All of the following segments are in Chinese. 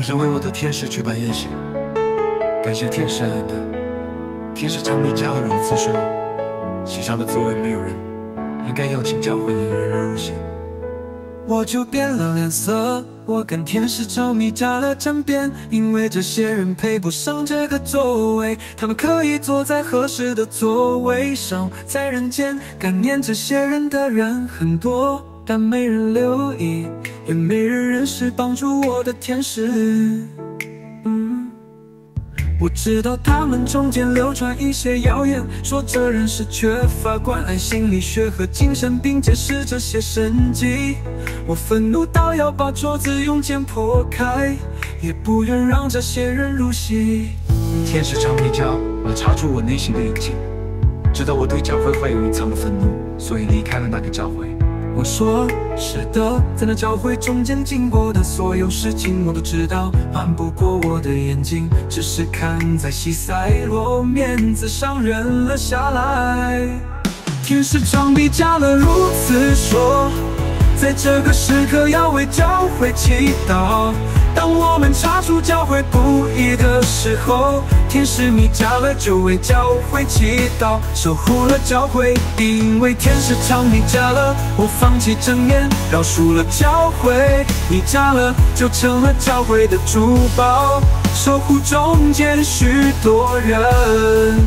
我想为我的天使举办宴席，感谢天使恩的，天使长米加了如此顺，席上的座位没有人，应该邀请教会里的人入席。我就变了脸色，我跟天使长米加了争辩，因为这些人配不上这个座位，他们可以坐在合适的座位上。在人间感念这些人的人很多，但没人留意，也没人认识帮助我的天使。我知道他们中间流传一些谣言，说这人是缺乏关爱心理学和精神病，解释这些神迹。我愤怒到要把桌子用剑破开，也不愿让这些人入戏。天使长皮教我插住我内心的隐情，知道我对教会怀有隐藏的愤怒，所以离开了那个教会。我说是的，在那教会中间经过的所有事情，我都知道，瞒不过我的眼睛，只是看在西塞罗面子上忍了下来。天使长臂加勒如此说，在这个时刻要为教会祈祷。当我们查出教会不义的时候，天使米迦勒就为教会祈祷，守护了教会。因为天使长米迦勒，我放弃正念，饶恕了教会。米迦勒就成了教会的珠宝，守护中间许多人。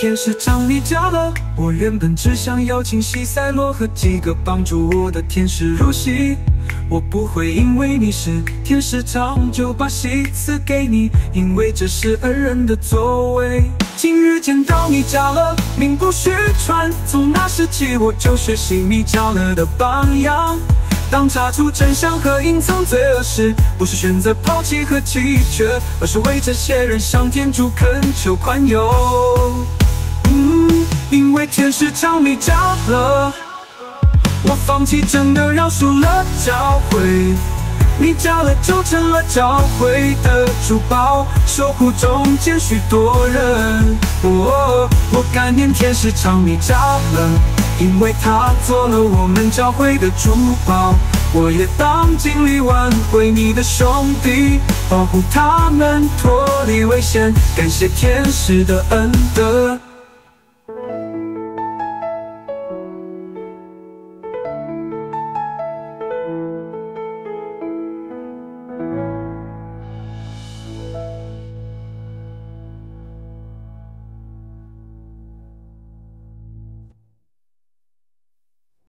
天使长米迦勒，我原本只想邀请西塞罗和几个帮助我的天使入席。我不会因为你是天使长就把席赐给你，因为这是恩人的座位。今日见到你加了，名不虚传，从那时起我就学习米迦勒的榜样。当查出真相和隐藏罪恶时，不是选择抛弃和弃绝，而是为这些人向天主恳求宽宥。天使长米迦勒，我放弃真的饶恕了教会，米迦勒就成了教会的珠宝，守护中间许多人。哦，我感念天使长米迦勒，因为他做了我们教会的珠宝。我也当尽力挽回你的兄弟，保护他们脱离危险。感谢天使的恩德。